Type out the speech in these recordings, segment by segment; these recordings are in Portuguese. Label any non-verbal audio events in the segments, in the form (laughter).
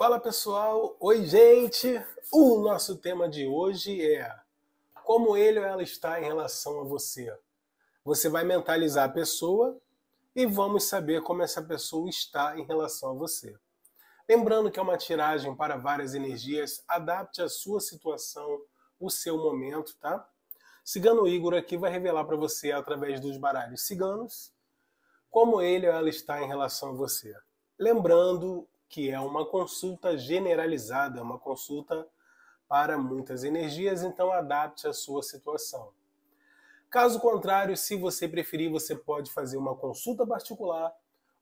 Fala pessoal, oi gente! O nosso tema de hoje é como ele ou ela está em relação a você. Você vai mentalizar a pessoa e vamos saber como essa pessoa está em relação a você. Lembrando que é uma tiragem para várias energias, adapte a sua situação, o seu momento, tá? Cigano Igor aqui vai revelar para você através dos baralhos ciganos como ele ou ela está em relação a você. Lembrando que é uma consulta generalizada, uma consulta para muitas energias, então adapte a sua situação. Caso contrário, se você preferir, você pode fazer uma consulta particular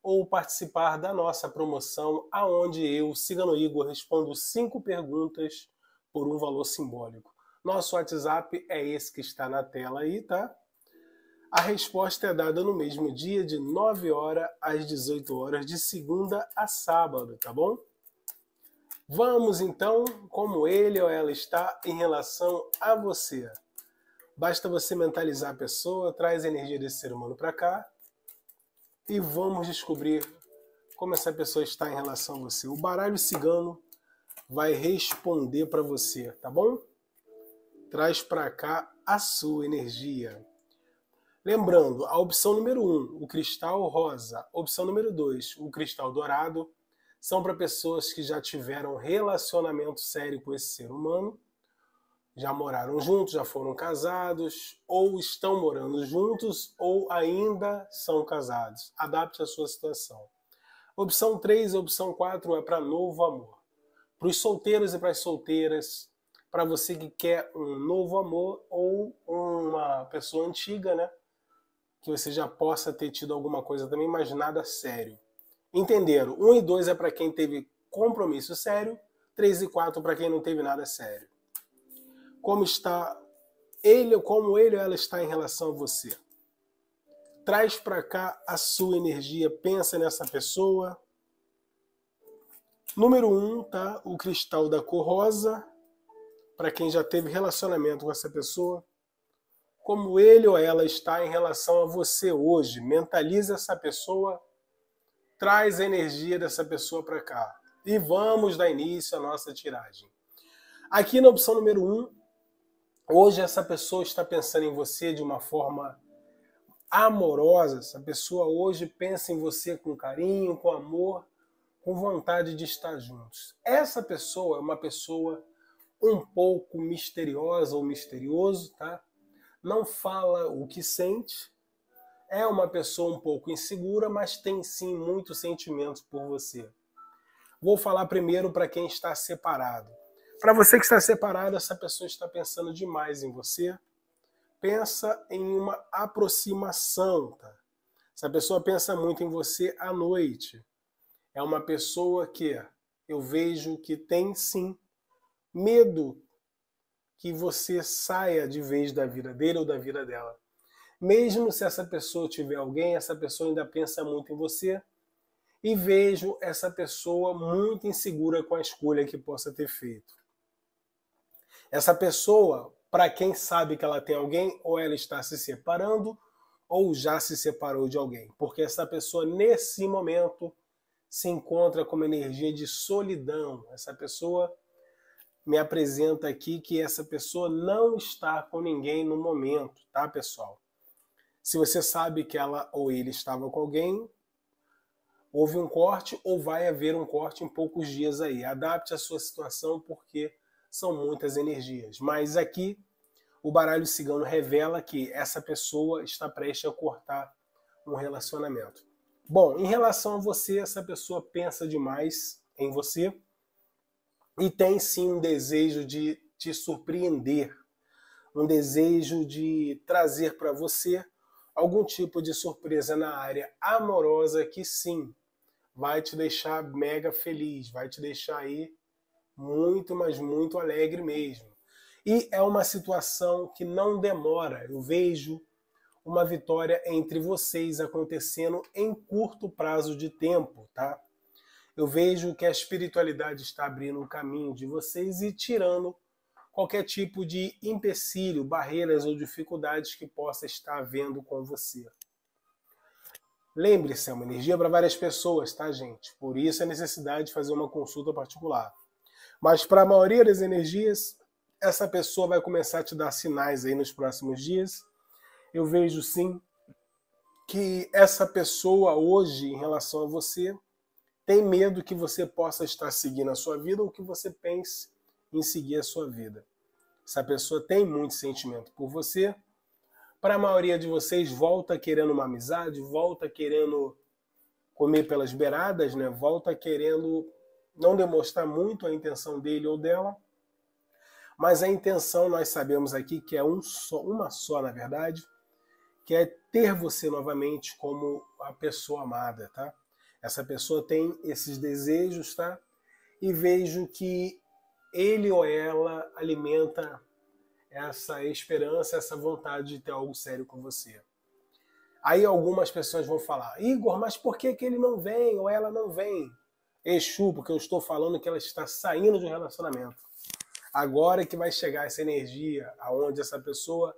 ou participar da nossa promoção, aonde eu, Cigano Igor, respondo cinco perguntas por um valor simbólico. Nosso WhatsApp é esse que está na tela aí, tá? A resposta é dada no mesmo dia, de 9 horas às 18 horas, de segunda a sábado, tá bom? Vamos então, como ele ou ela está em relação a você. Basta você mentalizar a pessoa, traz a energia desse ser humano para cá e vamos descobrir como essa pessoa está em relação a você. O baralho cigano vai responder para você, tá bom? Traz para cá a sua energia. Lembrando, a opção número 1, um, o cristal rosa. Opção número 2, o cristal dourado. São para pessoas que já tiveram relacionamento sério com esse ser humano, já moraram juntos, já foram casados, ou estão morando juntos, ou ainda são casados. Adapte a sua situação. Opção 3 e opção 4 é para novo amor. Para os solteiros e para as solteiras, para você que quer um novo amor ou uma pessoa antiga, né? Que você já possa ter tido alguma coisa também, mas nada sério. Entenderam? 1 e 2 é para quem teve compromisso sério, 3 e 4 para quem não teve nada sério. Como está ele, como ele ou ela está em relação a você? Traz para cá a sua energia, pensa nessa pessoa. Número 1, um, tá? O cristal da cor rosa, para quem já teve relacionamento com essa pessoa como ele ou ela está em relação a você hoje. Mentalize essa pessoa, traz a energia dessa pessoa para cá. E vamos dar início à nossa tiragem. Aqui na opção número 1, um, hoje essa pessoa está pensando em você de uma forma amorosa. Essa pessoa hoje pensa em você com carinho, com amor, com vontade de estar juntos. Essa pessoa é uma pessoa um pouco misteriosa ou misterioso, tá? Não fala o que sente, é uma pessoa um pouco insegura, mas tem sim muitos sentimentos por você. Vou falar primeiro para quem está separado. Para você que está separado, essa pessoa está pensando demais em você. Pensa em uma aproximação, tá? Essa pessoa pensa muito em você à noite. É uma pessoa que eu vejo que tem sim medo que você saia de vez da vida dele ou da vida dela. Mesmo se essa pessoa tiver alguém, essa pessoa ainda pensa muito em você e vejo essa pessoa muito insegura com a escolha que possa ter feito. Essa pessoa, para quem sabe que ela tem alguém, ou ela está se separando ou já se separou de alguém, porque essa pessoa nesse momento se encontra com uma energia de solidão. Essa pessoa me apresenta aqui que essa pessoa não está com ninguém no momento, tá, pessoal? Se você sabe que ela ou ele estava com alguém, houve um corte ou vai haver um corte em poucos dias aí. Adapte a sua situação porque são muitas energias. Mas aqui o baralho cigano revela que essa pessoa está prestes a cortar um relacionamento. Bom, em relação a você, essa pessoa pensa demais em você e tem sim um desejo de te surpreender, um desejo de trazer para você algum tipo de surpresa na área amorosa que sim vai te deixar mega feliz, vai te deixar aí muito, mas muito alegre mesmo. E é uma situação que não demora. Eu vejo uma vitória entre vocês acontecendo em curto prazo de tempo, tá? Eu vejo que a espiritualidade está abrindo um caminho de vocês e tirando qualquer tipo de empecilho, barreiras ou dificuldades que possa estar havendo com você. Lembre-se, é uma energia para várias pessoas, tá, gente? Por isso a necessidade de fazer uma consulta particular. Mas para a maioria das energias, essa pessoa vai começar a te dar sinais aí nos próximos dias. Eu vejo sim que essa pessoa hoje, em relação a você, tem medo que você possa estar seguindo a sua vida ou que você pense em seguir a sua vida. Essa pessoa tem muito sentimento por você. Para a maioria de vocês, volta querendo uma amizade, volta querendo comer pelas beiradas, né? volta querendo não demonstrar muito a intenção dele ou dela. Mas a intenção nós sabemos aqui que é um só, uma só, na verdade, que é ter você novamente como a pessoa amada, tá? Essa pessoa tem esses desejos, tá? E vejo que ele ou ela alimenta essa esperança, essa vontade de ter algo sério com você. Aí algumas pessoas vão falar: Igor, mas por que, que ele não vem ou ela não vem? Exu, porque eu estou falando que ela está saindo de um relacionamento. Agora que vai chegar essa energia aonde essa pessoa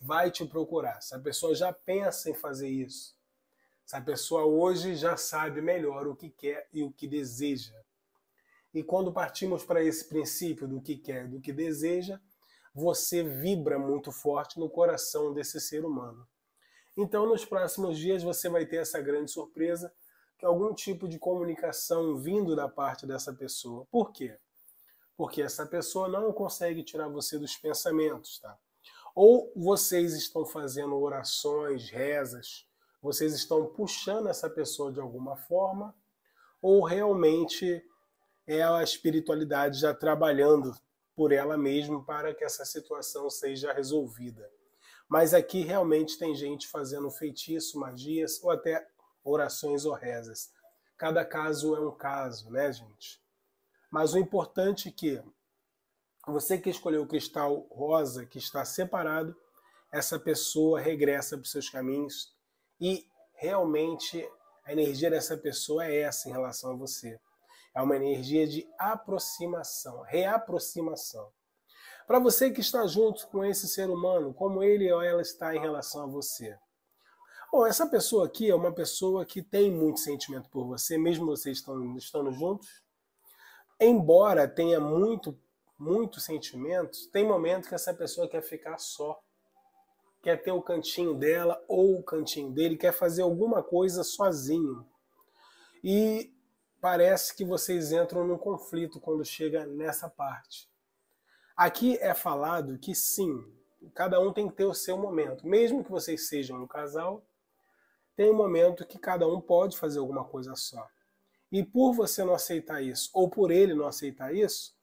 vai te procurar. Essa pessoa já pensa em fazer isso. Essa pessoa hoje já sabe melhor o que quer e o que deseja. E quando partimos para esse princípio do que quer, do que deseja, você vibra muito forte no coração desse ser humano. Então, nos próximos dias, você vai ter essa grande surpresa que algum tipo de comunicação vindo da parte dessa pessoa. Por quê? Porque essa pessoa não consegue tirar você dos pensamentos, tá? Ou vocês estão fazendo orações, rezas, vocês estão puxando essa pessoa de alguma forma, ou realmente é a espiritualidade já trabalhando por ela mesma para que essa situação seja resolvida. Mas aqui realmente tem gente fazendo feitiço, magias ou até orações ou rezas. Cada caso é um caso, né, gente? Mas o importante é que você que escolheu o cristal rosa, que está separado, essa pessoa regressa para os seus caminhos e realmente a energia dessa pessoa é essa em relação a você. É uma energia de aproximação, reaproximação. Para você que está junto com esse ser humano, como ele ou ela está em relação a você? Bom, essa pessoa aqui é uma pessoa que tem muito sentimento por você, mesmo vocês estando, estando juntos. Embora tenha muito, muitos sentimentos, tem momentos que essa pessoa quer ficar só. Quer ter o cantinho dela ou o cantinho dele, quer fazer alguma coisa sozinho. E parece que vocês entram num conflito quando chega nessa parte. Aqui é falado que sim, cada um tem que ter o seu momento. Mesmo que vocês sejam um casal, tem um momento que cada um pode fazer alguma coisa só. E por você não aceitar isso, ou por ele não aceitar isso,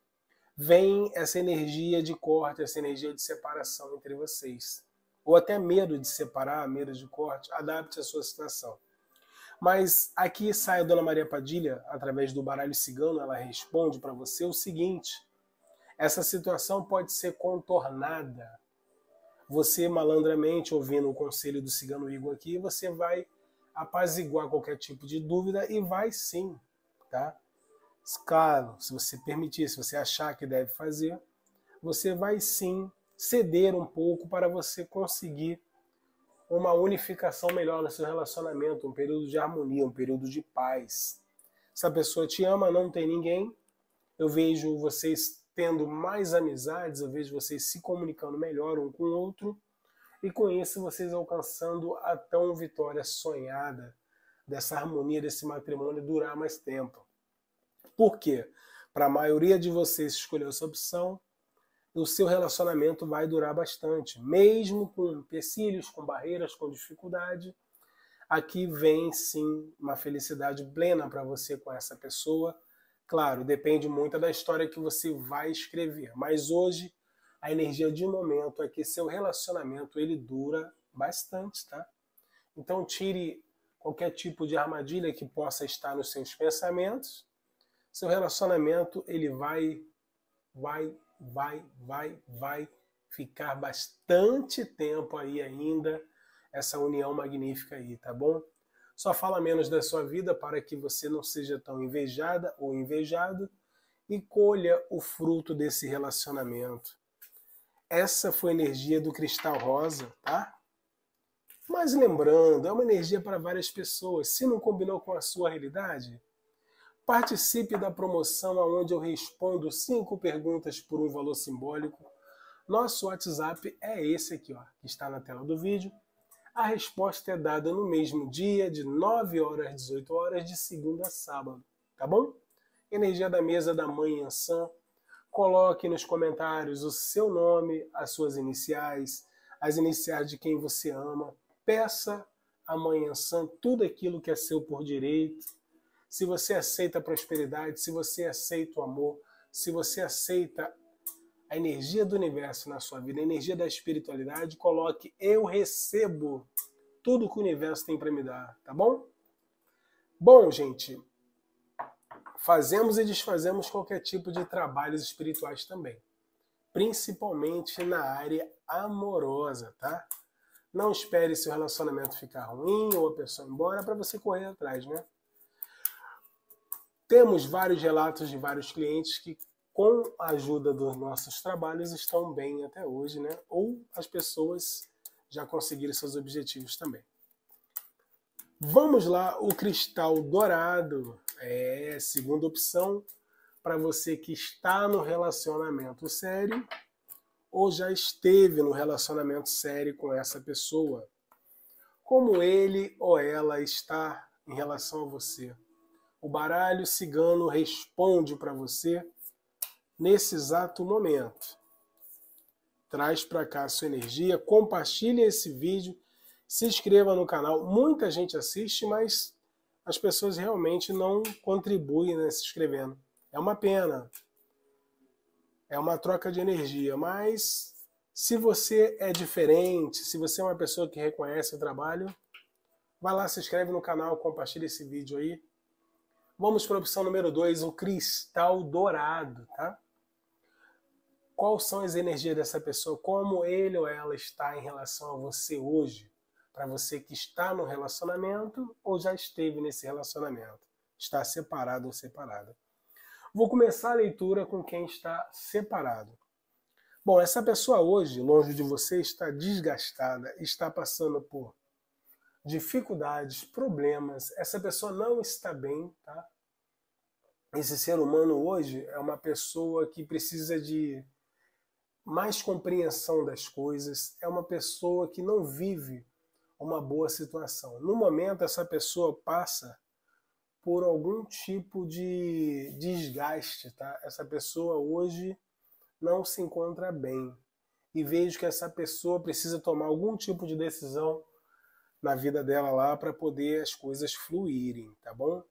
vem essa energia de corte, essa energia de separação entre vocês. Ou até medo de separar, medo de corte, adapte a sua situação. Mas aqui sai a Dona Maria Padilha, através do baralho cigano, ela responde para você o seguinte: essa situação pode ser contornada. Você, malandramente, ouvindo o conselho do cigano Igor aqui, você vai apaziguar qualquer tipo de dúvida e vai sim, tá? Claro, se você permitir, se você achar que deve fazer, você vai sim ceder um pouco para você conseguir uma unificação melhor no seu relacionamento, um período de harmonia, um período de paz. Se a pessoa te ama, não tem ninguém, eu vejo vocês tendo mais amizades, eu vejo vocês se comunicando melhor um com o outro, e com isso vocês alcançando a tão vitória sonhada dessa harmonia desse matrimônio durar mais tempo. Por quê? Para a maioria de vocês escolheu essa opção, o seu relacionamento vai durar bastante, mesmo com empecilhos, com barreiras, com dificuldade. Aqui vem sim uma felicidade plena para você com essa pessoa. Claro, depende muito da história que você vai escrever, mas hoje a energia de momento é que seu relacionamento ele dura bastante, tá? Então tire qualquer tipo de armadilha que possa estar nos seus pensamentos. Seu relacionamento ele vai vai vai, vai, vai ficar bastante tempo aí ainda essa união magnífica aí, tá bom? Só fala menos da sua vida para que você não seja tão invejada ou invejado e colha o fruto desse relacionamento. Essa foi a energia do cristal rosa, tá? Mas lembrando, é uma energia para várias pessoas. Se não combinou com a sua realidade, participe da promoção onde eu respondo cinco perguntas por um valor simbólico. Nosso WhatsApp é esse aqui, ó, que está na tela do vídeo. A resposta é dada no mesmo dia, de 9 horas às 18 horas, de segunda a sábado, tá bom? Energia da mesa da mãe Ansan. Coloque nos comentários o seu nome, as suas iniciais, as iniciais de quem você ama. Peça a mãe Ansan tudo aquilo que é seu por direito. Se você aceita a prosperidade, se você aceita o amor, se você aceita a energia do universo na sua vida, a energia da espiritualidade, coloque eu recebo tudo que o universo tem para me dar, tá bom? Bom, gente, fazemos e desfazemos qualquer tipo de trabalhos espirituais também, principalmente na área amorosa, tá? Não espere seu relacionamento ficar ruim ou a pessoa ir embora para você correr atrás, né? Temos vários relatos de vários clientes que com a ajuda dos nossos trabalhos, estão bem até hoje, né? Ou as pessoas já conseguiram seus objetivos também. Vamos lá, o cristal dourado é a segunda opção para você que está no relacionamento sério ou já esteve no relacionamento sério com essa pessoa. Como ele ou ela está em relação a você. O baralho cigano responde para você nesse exato momento. Traz para cá a sua energia, compartilhe esse vídeo, se inscreva no canal. Muita gente assiste, mas as pessoas realmente não contribuem né, se inscrevendo. É uma pena. É uma troca de energia, mas se você é diferente, se você é uma pessoa que reconhece o trabalho, vai lá, se inscreve no canal, compartilha esse vídeo aí. Vamos para a opção número 2, o cristal dourado, tá? quais são as energias dessa pessoa, como ele ou ela está em relação a você hoje, para você que está no relacionamento ou já esteve nesse relacionamento, está separado ou separada. Vou começar a leitura com quem está separado. Bom, essa pessoa hoje, longe de você, está desgastada, está passando por dificuldades, problemas. Essa pessoa não está bem, tá? Esse ser humano hoje é uma pessoa que precisa de mais compreensão das coisas, é uma pessoa que não vive uma boa situação. No momento, essa pessoa passa por algum tipo de desgaste, tá? Essa pessoa hoje não se encontra bem. E vejo que essa pessoa precisa tomar algum tipo de decisão na vida dela lá para poder as coisas fluírem, tá bom?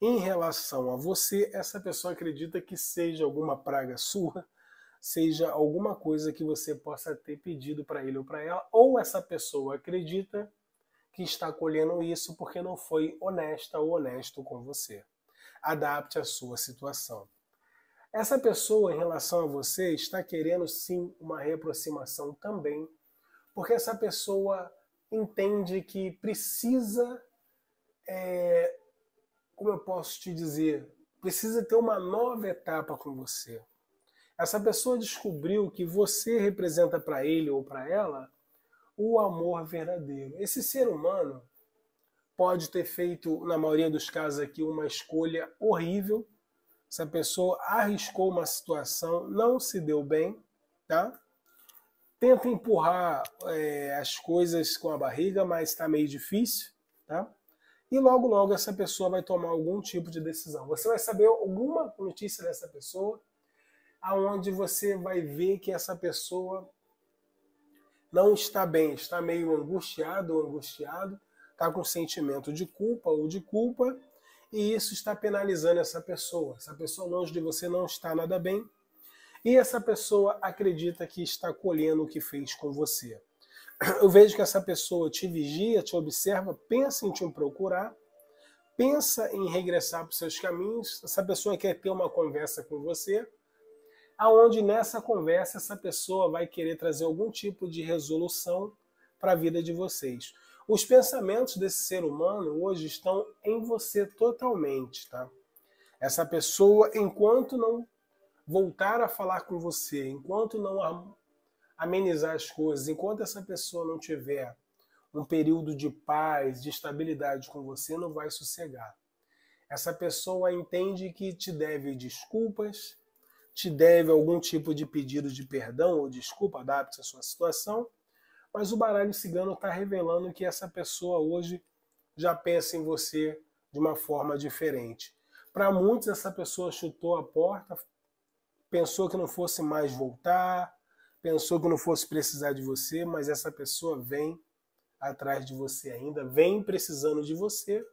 Em relação a você, essa pessoa acredita que seja alguma praga sua, seja alguma coisa que você possa ter pedido para ele ou para ela, ou essa pessoa acredita que está colhendo isso porque não foi honesta ou honesto com você. Adapte a sua situação. Essa pessoa, em relação a você, está querendo sim uma reaproximação também, porque essa pessoa entende que precisa, é, como eu posso te dizer, precisa ter uma nova etapa com você essa pessoa descobriu que você representa para ele ou para ela o amor verdadeiro. Esse ser humano pode ter feito, na maioria dos casos aqui, uma escolha horrível. Essa pessoa arriscou uma situação, não se deu bem, tá? Tenta empurrar é, as coisas com a barriga, mas está meio difícil, tá? E logo, logo essa pessoa vai tomar algum tipo de decisão. Você vai saber alguma notícia dessa pessoa aonde você vai ver que essa pessoa não está bem, está meio angustiado ou angustiado, está com sentimento de culpa ou de culpa, e isso está penalizando essa pessoa. Essa pessoa longe de você não está nada bem, e essa pessoa acredita que está colhendo o que fez com você. Eu vejo que essa pessoa te vigia, te observa, pensa em te procurar, pensa em regressar para os seus caminhos. Essa pessoa quer ter uma conversa com você, aonde nessa conversa essa pessoa vai querer trazer algum tipo de resolução para a vida de vocês. Os pensamentos desse ser humano hoje estão em você totalmente, tá? Essa pessoa, enquanto não voltar a falar com você, enquanto não amenizar as coisas, enquanto essa pessoa não tiver um período de paz, de estabilidade com você, não vai sossegar. Essa pessoa entende que te deve desculpas, te deve algum tipo de pedido de perdão ou desculpa, adapte a sua situação, mas o baralho cigano está revelando que essa pessoa hoje já pensa em você de uma forma diferente. Para muitos, essa pessoa chutou a porta, pensou que não fosse mais voltar, pensou que não fosse precisar de você, mas essa pessoa vem atrás de você ainda, vem precisando de você,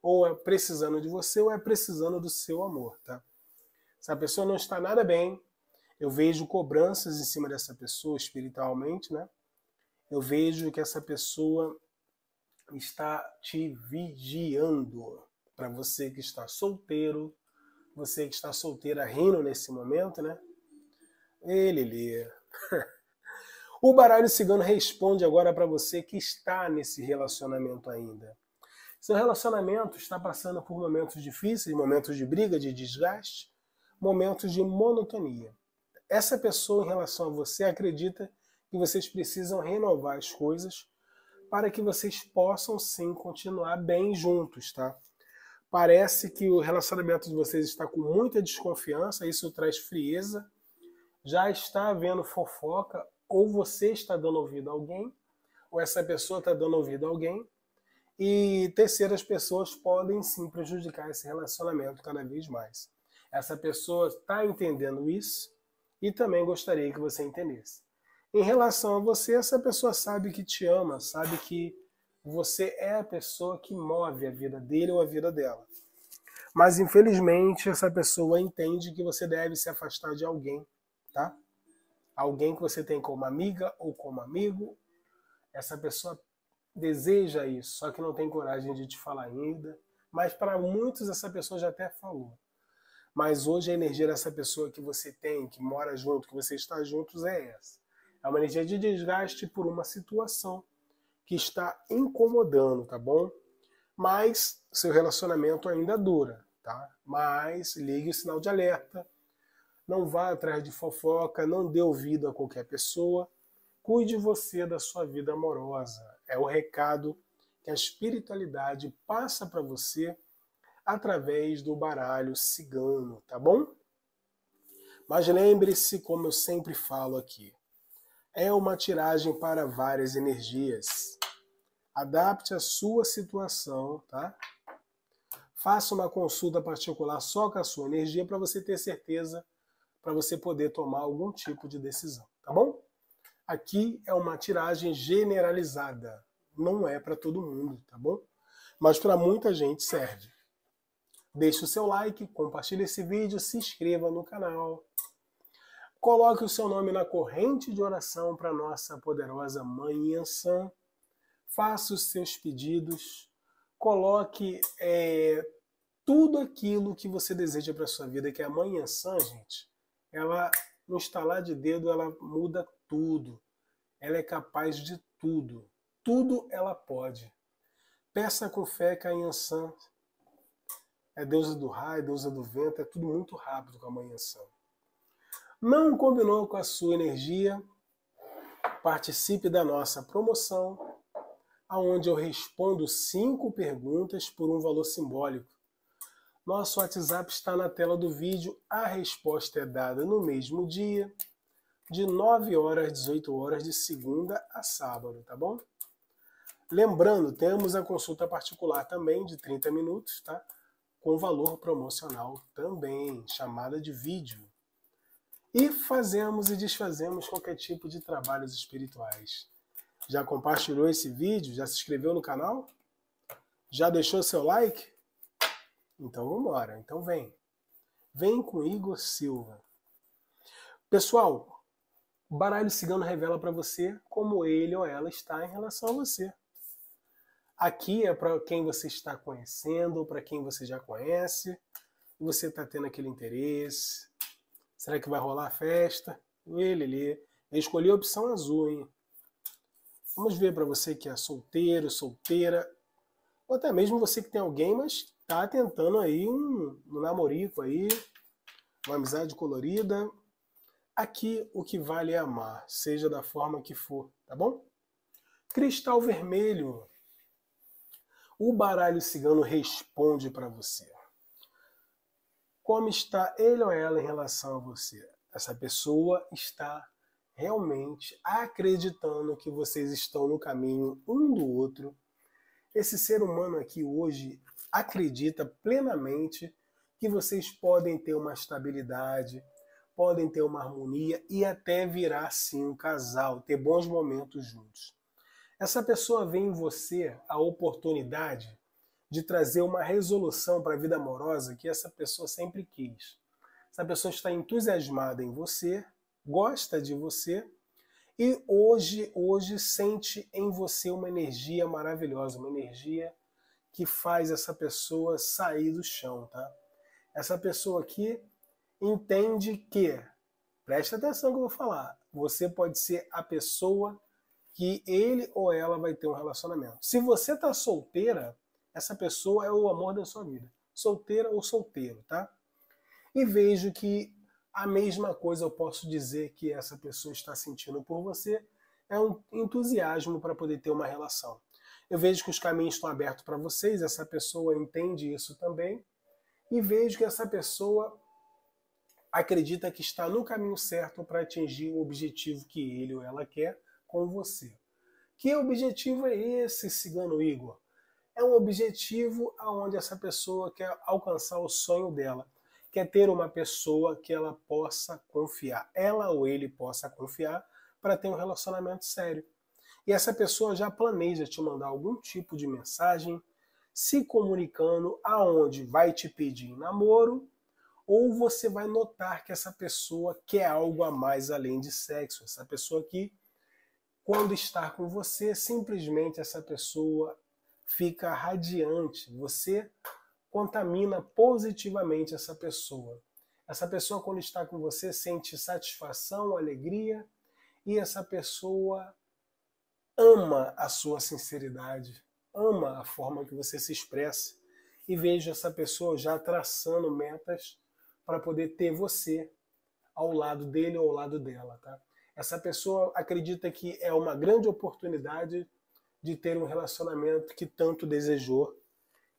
ou é precisando de você, ou é precisando do seu amor, tá? Se a pessoa não está nada bem, eu vejo cobranças em cima dessa pessoa espiritualmente, né? Eu vejo que essa pessoa está te vigiando. Para você que está solteiro, você que está solteira rindo nesse momento, né? Ele lê. (laughs) O baralho cigano responde agora para você que está nesse relacionamento ainda. Seu relacionamento está passando por momentos difíceis, momentos de briga, de desgaste, momentos de monotonia. Essa pessoa, em relação a você, acredita que vocês precisam renovar as coisas para que vocês possam sim continuar bem juntos, tá? Parece que o relacionamento de vocês está com muita desconfiança, isso traz frieza. Já está havendo fofoca, ou você está dando ouvido a alguém, ou essa pessoa está dando ouvido a alguém, e terceiras pessoas podem sim prejudicar esse relacionamento cada vez mais. Essa pessoa está entendendo isso e também gostaria que você entendesse. Em relação a você, essa pessoa sabe que te ama, sabe que você é a pessoa que move a vida dele ou a vida dela. Mas infelizmente essa pessoa entende que você deve se afastar de alguém, tá? Alguém que você tem como amiga ou como amigo. Essa pessoa deseja isso, só que não tem coragem de te falar ainda. Mas para muitos essa pessoa já até falou. Mas hoje a energia dessa pessoa que você tem, que mora junto, que você está juntos, é essa. É uma energia de desgaste por uma situação que está incomodando, tá bom? Mas seu relacionamento ainda dura, tá? Mas ligue o sinal de alerta. Não vá atrás de fofoca, não dê ouvido a qualquer pessoa. Cuide você da sua vida amorosa. É o recado que a espiritualidade passa para você através do baralho cigano, tá bom? Mas lembre-se, como eu sempre falo aqui, é uma tiragem para várias energias. Adapte a sua situação, tá? Faça uma consulta particular só com a sua energia para você ter certeza, para você poder tomar algum tipo de decisão, tá bom? Aqui é uma tiragem generalizada, não é para todo mundo, tá bom? Mas para muita gente serve. Deixe o seu like, compartilhe esse vídeo, se inscreva no canal. Coloque o seu nome na corrente de oração para nossa poderosa Mãe Yansan. Faça os seus pedidos. Coloque é, tudo aquilo que você deseja para sua vida, que a Mãe Yansan, gente, ela no estalar de dedo, ela muda tudo. Ela é capaz de tudo. Tudo ela pode. Peça com fé que a Yansan é deusa do raio, deusa do vento, é tudo muito rápido com a Mãe Yansan não combinou com a sua energia, participe da nossa promoção, aonde eu respondo cinco perguntas por um valor simbólico. Nosso WhatsApp está na tela do vídeo. A resposta é dada no mesmo dia, de 9 horas às 18 horas, de segunda a sábado, tá bom? Lembrando, temos a consulta particular também de 30 minutos, tá? Com valor promocional também, chamada de vídeo e fazemos e desfazemos qualquer tipo de trabalhos espirituais. Já compartilhou esse vídeo? Já se inscreveu no canal? Já deixou seu like? Então vamos embora. Então vem. Vem com Igor Silva. Pessoal, o baralho cigano revela para você como ele ou ela está em relação a você. Aqui é para quem você está conhecendo, para quem você já conhece, você está tendo aquele interesse, Será que vai rolar a festa? Ele ali. Eu escolhi a opção azul, hein? Vamos ver para você que é solteiro, solteira, ou até mesmo você que tem alguém, mas tá tentando aí um, um namorico aí, uma amizade colorida. Aqui o que vale é amar, seja da forma que for, tá bom? Cristal vermelho. O baralho cigano responde para você. Como está ele ou ela em relação a você? Essa pessoa está realmente acreditando que vocês estão no caminho um do outro. Esse ser humano aqui hoje acredita plenamente que vocês podem ter uma estabilidade, podem ter uma harmonia e até virar sim um casal, ter bons momentos juntos. Essa pessoa vê em você a oportunidade de trazer uma resolução para a vida amorosa que essa pessoa sempre quis. Essa pessoa está entusiasmada em você, gosta de você e hoje, hoje sente em você uma energia maravilhosa, uma energia que faz essa pessoa sair do chão, tá? Essa pessoa aqui entende que, presta atenção que eu vou falar, você pode ser a pessoa que ele ou ela vai ter um relacionamento. Se você está solteira, essa pessoa é o amor da sua vida. Solteira ou solteiro, tá? E vejo que a mesma coisa eu posso dizer que essa pessoa está sentindo por você é um entusiasmo para poder ter uma relação. Eu vejo que os caminhos estão abertos para vocês, essa pessoa entende isso também, e vejo que essa pessoa acredita que está no caminho certo para atingir o objetivo que ele ou ela quer, com você. Que objetivo é esse, Cigano Igor? É um objetivo aonde essa pessoa quer alcançar o sonho dela, quer ter uma pessoa que ela possa confiar, ela ou ele possa confiar para ter um relacionamento sério. E essa pessoa já planeja te mandar algum tipo de mensagem, se comunicando aonde vai te pedir namoro, ou você vai notar que essa pessoa quer algo a mais além de sexo. Essa pessoa aqui quando está com você, simplesmente essa pessoa fica radiante. Você contamina positivamente essa pessoa. Essa pessoa, quando está com você, sente satisfação, alegria, e essa pessoa ama a sua sinceridade, ama a forma que você se expressa. E vejo essa pessoa já traçando metas para poder ter você ao lado dele ou ao lado dela, tá? essa pessoa acredita que é uma grande oportunidade de ter um relacionamento que tanto desejou,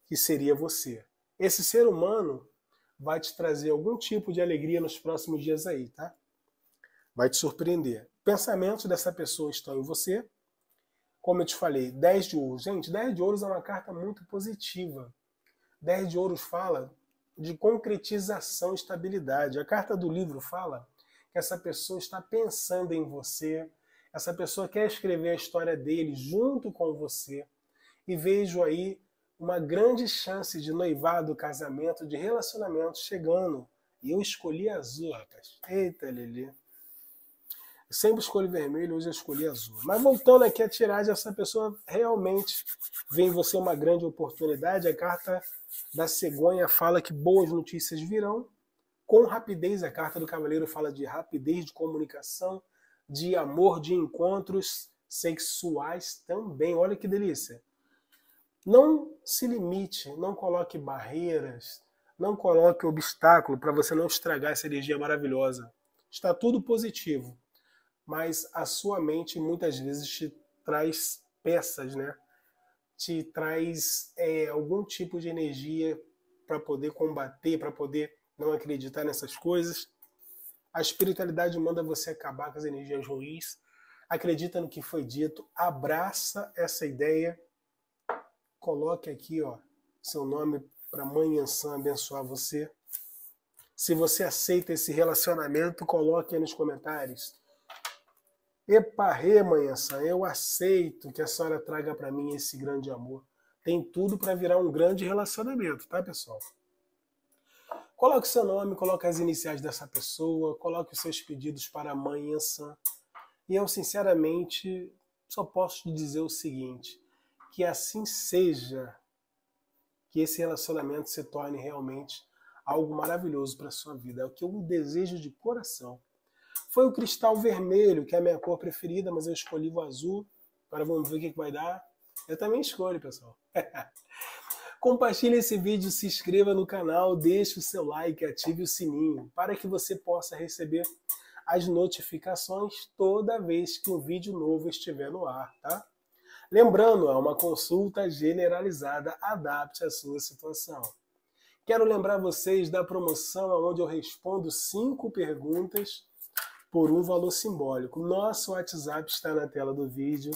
que seria você. Esse ser humano vai te trazer algum tipo de alegria nos próximos dias aí, tá? Vai te surpreender. Pensamentos dessa pessoa estão em você. Como eu te falei, 10 de ouros. Gente, 10 de ouros é uma carta muito positiva. 10 de ouros fala de concretização e estabilidade. A carta do livro fala que essa pessoa está pensando em você, essa pessoa quer escrever a história dele junto com você. E vejo aí uma grande chance de noivado, casamento, de relacionamento chegando. E eu escolhi azul, rapaz. Eita, Lili. Eu sempre escolho vermelho, hoje eu escolhi azul. Mas voltando aqui à tiragem, essa pessoa realmente vê em você uma grande oportunidade. A carta da cegonha fala que boas notícias virão com rapidez. A carta do cavaleiro fala de rapidez de comunicação, de amor, de encontros sexuais também. Olha que delícia. Não se limite, não coloque barreiras, não coloque obstáculo para você não estragar essa energia maravilhosa. Está tudo positivo, mas a sua mente muitas vezes te traz peças, né? Te traz é, algum tipo de energia para poder combater, para poder não acreditar nessas coisas. A espiritualidade manda você acabar com as energias ruins. Acredita no que foi dito, abraça essa ideia. Coloque aqui, ó, seu nome para Mãe Ansan abençoar você. Se você aceita esse relacionamento, coloque aí nos comentários. Eparrê, Mãe Ansan, eu aceito que a senhora traga para mim esse grande amor. Tem tudo para virar um grande relacionamento, tá, pessoal? Coloque seu nome, coloque as iniciais dessa pessoa, coloque os seus pedidos para a mãe Ansan. E eu, sinceramente, só posso te dizer o seguinte: que assim seja, que esse relacionamento se torne realmente algo maravilhoso para a sua vida. É o que eu desejo de coração. Foi o cristal vermelho, que é a minha cor preferida, mas eu escolhi o azul. Agora vamos ver o que vai dar. Eu também escolho, pessoal. (laughs) Compartilhe esse vídeo, se inscreva no canal, deixe o seu like, ative o sininho para que você possa receber as notificações toda vez que um vídeo novo estiver no ar, tá? Lembrando, é uma consulta generalizada, adapte a sua situação. Quero lembrar vocês da promoção onde eu respondo cinco perguntas por um valor simbólico. Nosso WhatsApp está na tela do vídeo.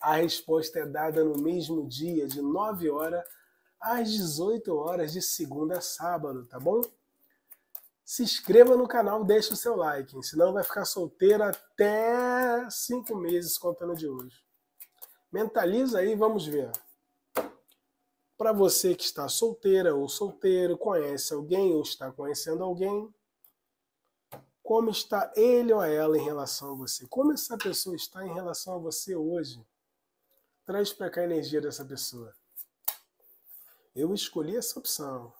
A resposta é dada no mesmo dia, de 9 horas às 18 horas, de segunda a sábado, tá bom? Se inscreva no canal, deixe o seu like, senão vai ficar solteira até 5 meses contando de hoje. Mentaliza aí, vamos ver. Para você que está solteira ou solteiro, conhece alguém ou está conhecendo alguém, como está ele ou ela em relação a você? Como essa pessoa está em relação a você hoje? Traz para cá a energia dessa pessoa. Eu escolhi essa opção.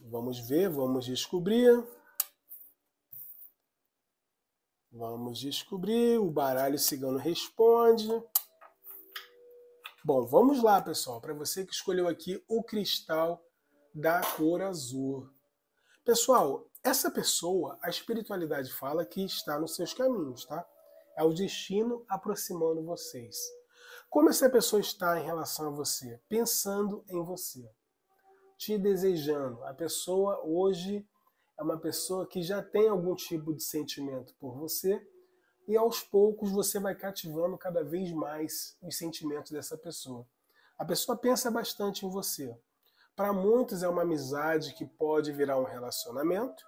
Vamos ver, vamos descobrir. Vamos descobrir. O baralho cigano responde. Bom, vamos lá, pessoal. Para você que escolheu aqui o cristal da cor azul. Pessoal, essa pessoa, a espiritualidade fala que está nos seus caminhos, tá? É o destino aproximando vocês. Como essa pessoa está em relação a você? Pensando em você, te desejando. A pessoa hoje é uma pessoa que já tem algum tipo de sentimento por você e aos poucos você vai cativando cada vez mais os sentimentos dessa pessoa. A pessoa pensa bastante em você. Para muitos é uma amizade que pode virar um relacionamento,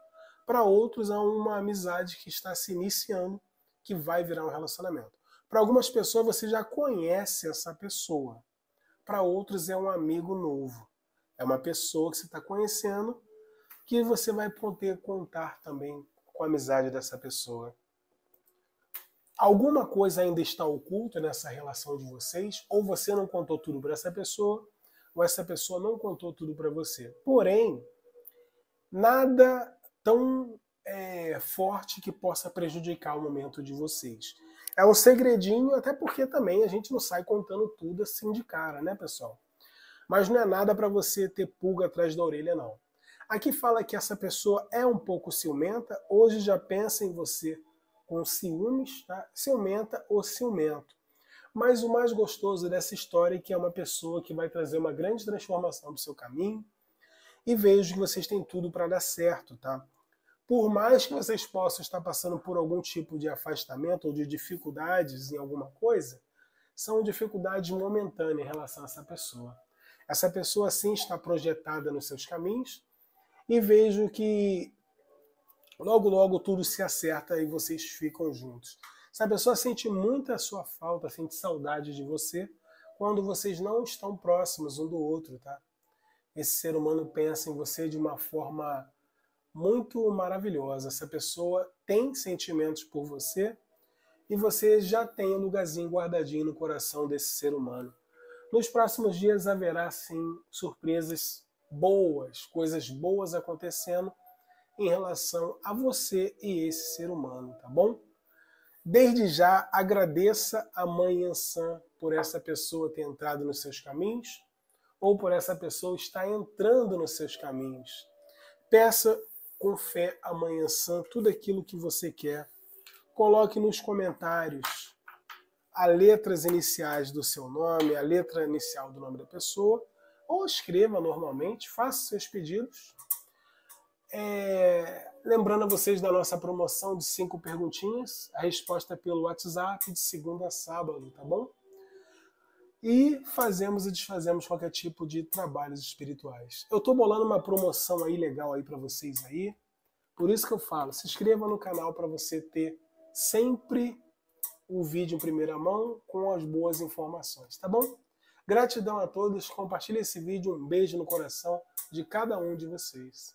para outros é uma amizade que está se iniciando, que vai virar um relacionamento. Para algumas pessoas você já conhece essa pessoa, para outros é um amigo novo. É uma pessoa que você está conhecendo que você vai poder contar também com a amizade dessa pessoa. Alguma coisa ainda está oculta nessa relação de vocês, ou você não contou tudo para essa pessoa, ou essa pessoa não contou tudo para você. Porém, nada tão é, forte que possa prejudicar o momento de vocês. É um segredinho, até porque também a gente não sai contando tudo assim de cara, né, pessoal? Mas não é nada para você ter pulga atrás da orelha, não. Aqui fala que essa pessoa é um pouco ciumenta, hoje já pensa em você com ciúmes, tá? ciumenta ou ciumento. Mas o mais gostoso dessa história é que é uma pessoa que vai trazer uma grande transformação para seu caminho e vejo que vocês têm tudo para dar certo, tá? Por mais que vocês possam estar passando por algum tipo de afastamento ou de dificuldades em alguma coisa, são dificuldades momentâneas em relação a essa pessoa. Essa pessoa sim está projetada nos seus caminhos, e vejo que logo, logo tudo se acerta e vocês ficam juntos. Se a pessoa sente muita sua falta, sente saudade de você, quando vocês não estão próximos um do outro, tá? Esse ser humano pensa em você de uma forma muito maravilhosa. Essa pessoa tem sentimentos por você e você já tem um lugarzinho guardadinho no coração desse ser humano. Nos próximos dias haverá sim surpresas boas, coisas boas acontecendo em relação a você e esse ser humano, tá bom? Desde já agradeça a Mãe Ansan por essa pessoa ter entrado nos seus caminhos ou por essa pessoa estar entrando nos seus caminhos. Peça com fé a Mãe Ansan tudo aquilo que você quer. Coloque nos comentários as letras iniciais do seu nome, a letra inicial do nome da pessoa ou escreva normalmente, faça seus pedidos. É, lembrando a vocês da nossa promoção de cinco perguntinhas, a resposta é pelo WhatsApp de segunda a sábado, tá bom? E fazemos e desfazemos qualquer tipo de trabalhos espirituais. Eu estou bolando uma promoção aí legal aí para vocês aí. Por isso que eu falo, se inscreva no canal para você ter sempre o vídeo em primeira mão com as boas informações, tá bom? Gratidão a todos, compartilhe esse vídeo, um beijo no coração de cada um de vocês.